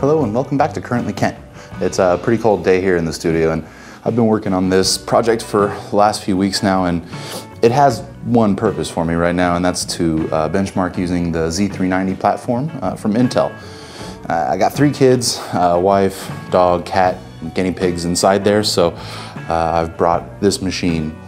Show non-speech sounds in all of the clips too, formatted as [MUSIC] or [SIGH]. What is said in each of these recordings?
welcome back to Currently Kent. It's a pretty cold day here in the studio and I've been working on this project for the last few weeks now and it has one purpose for me right now and that's to uh, benchmark using the Z390 platform uh, from Intel. Uh, I got three kids, wife, dog, cat, guinea pigs inside there so uh, I've brought this machine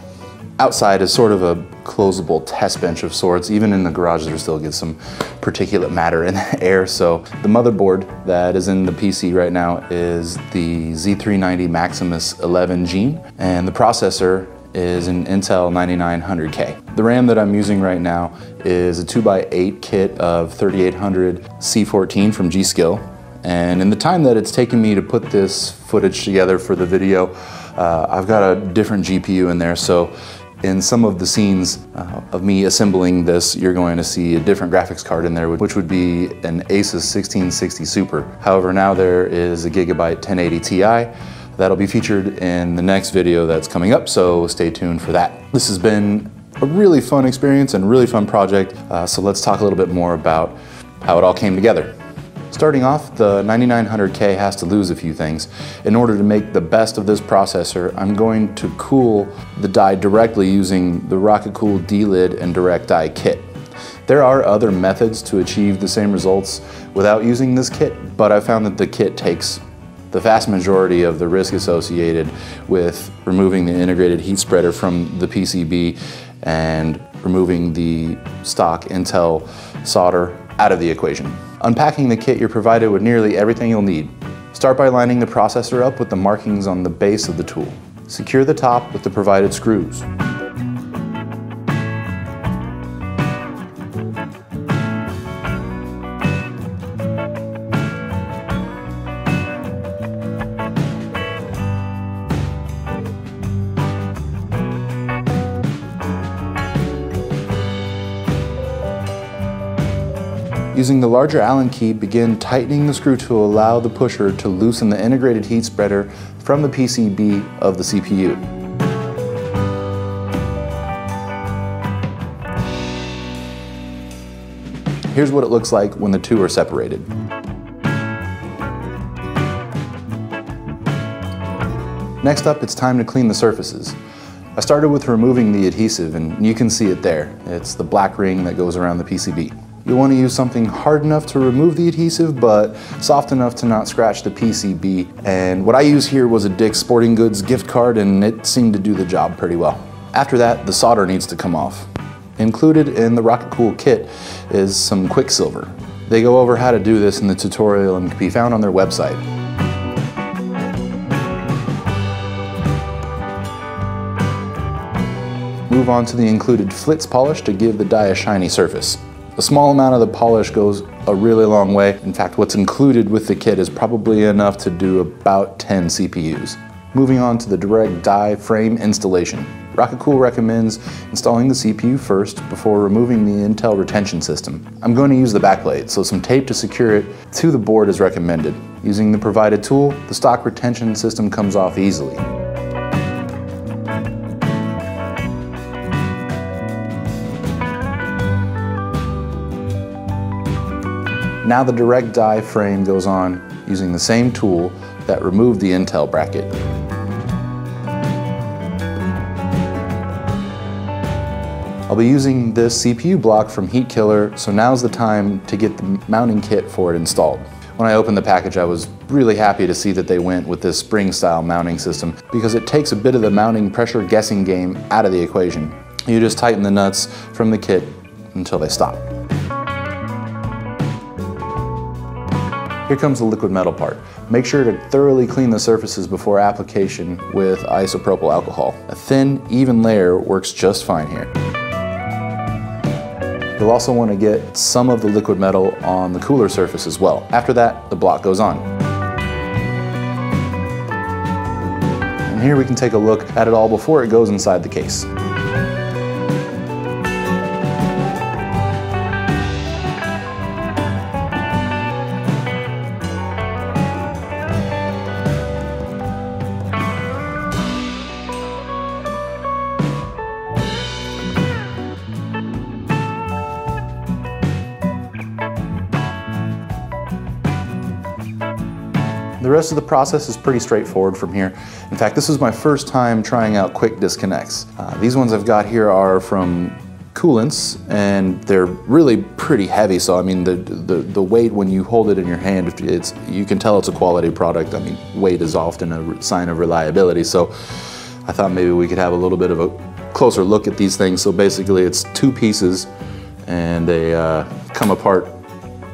outside is sort of a closable test bench of sorts. Even in the garage, there still gets some particulate matter in [LAUGHS] the air. So the motherboard that is in the PC right now is the Z390 Maximus 11 Gene, and the processor is an Intel 9900K. The RAM that I'm using right now is a 2x8 kit of 3800 C14 from G.Skill. And in the time that it's taken me to put this footage together for the video, uh, I've got a different GPU in there, so in some of the scenes uh, of me assembling this, you're going to see a different graphics card in there, which would be an Asus 1660 Super. However, now there is a Gigabyte 1080 Ti that'll be featured in the next video that's coming up, so stay tuned for that. This has been a really fun experience and really fun project, uh, so let's talk a little bit more about how it all came together. Starting off, the 9900K has to lose a few things. In order to make the best of this processor, I'm going to cool the die directly using the Rockit Cool D-Lid and Direct Die kit. There are other methods to achieve the same results without using this kit, but I found that the kit takes the vast majority of the risk associated with removing the integrated heat spreader from the PCB and removing the stock Intel solder out of the equation. Unpacking the kit, you're provided with nearly everything you'll need. Start by lining the processor up with the markings on the base of the tool. Secure the top with the provided screws. Using the larger Allen key, begin tightening the screw to allow the pusher to loosen the integrated heat spreader from the PCB of the CPU. Here's what it looks like when the two are separated. Next up, it's time to clean the surfaces. I started with removing the adhesive and you can see it there. It's the black ring that goes around the PCB. You'll want to use something hard enough to remove the adhesive, but soft enough to not scratch the PCB. And what I use here was a Dick's Sporting Goods gift card, and it seemed to do the job pretty well. After that, the solder needs to come off. Included in the Rockit Cool kit is some Quicksilver. They go over how to do this in the tutorial and can be found on their website. Move on to the included Flitz polish to give the die a shiny surface. A small amount of the polish goes a really long way. In fact, what's included with the kit is probably enough to do about 10 CPUs. Moving on to the direct die frame installation. Rockit Cool recommends installing the CPU first before removing the Intel retention system. I'm going to use the backplate, so some tape to secure it to the board is recommended. Using the provided tool, the stock retention system comes off easily. Now the direct die frame goes on using the same tool that removed the Intel bracket. I'll be using this CPU block from Heatkiller, so now's the time to get the mounting kit for it installed. When I opened the package, I was really happy to see that they went with this spring-style mounting system because it takes a bit of the mounting pressure guessing game out of the equation. You just tighten the nuts from the kit until they stop. Here comes the liquid metal part. Make sure to thoroughly clean the surfaces before application with isopropyl alcohol. A thin, even layer works just fine here. You'll also want to get some of the liquid metal on the cooler surface as well. After that, the block goes on. And here we can take a look at it all before it goes inside the case. Rest of the process is pretty straightforward from here. In fact, this is my first time trying out quick disconnects. Uh, these ones I've got here are from Koolance and they're really pretty heavy so I mean the, the the weight when you hold it in your hand it's you can tell it's a quality product I mean weight is often a sign of reliability so I thought maybe we could have a little bit of a closer look at these things so basically it's two pieces and they uh, come apart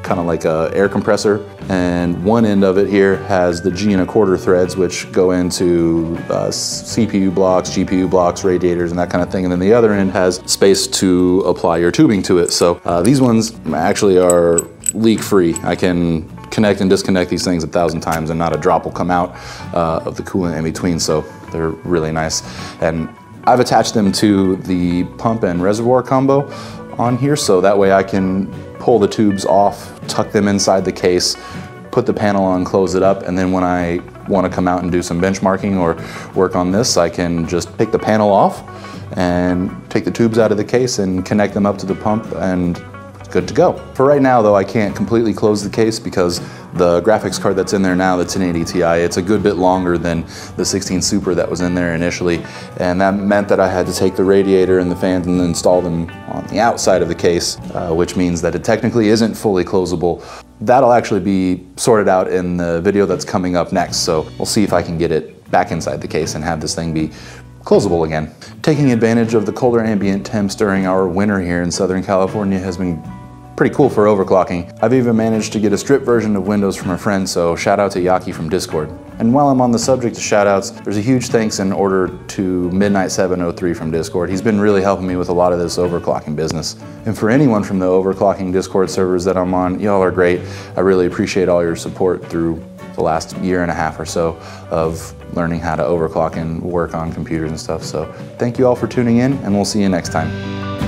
kind of like a air compressor. And one end of it here has the G and a quarter threads, which go into uh, CPU blocks, GPU blocks, radiators, and that kind of thing. And then the other end has space to apply your tubing to it. So uh, these ones actually are leak free. I can connect and disconnect these things a thousand times and not a drop will come out uh, of the coolant in between. So they're really nice. And I've attached them to the pump and reservoir combo on here so that way I can pull the tubes off, tuck them inside the case, put the panel on, close it up, and then when I want to come out and do some benchmarking or work on this, I can just take the panel off and take the tubes out of the case and connect them up to the pump and good to go. For right now though, I can't completely close the case because the graphics card that's in there now, the 1080 Ti, it's a good bit longer than the 16 Super that was in there initially. And that meant that I had to take the radiator and the fans and install them on the outside of the case, uh, which means that it technically isn't fully closable. That'll actually be sorted out in the video that's coming up next. So we'll see if I can get it back inside the case and have this thing be closable again. Taking advantage of the colder ambient temps during our winter here in Southern California has been pretty cool for overclocking. I've even managed to get a stripped version of Windows from a friend, so shout out to Yaki from Discord. And while I'm on the subject of shoutouts, there's a huge thanks in order to Midnight703 from Discord. He's been really helping me with a lot of this overclocking business. And for anyone from the overclocking Discord servers that I'm on, y'all are great. I really appreciate all your support through the last year and a half or so of learning how to overclock and work on computers and stuff. So thank you all for tuning in and we'll see you next time.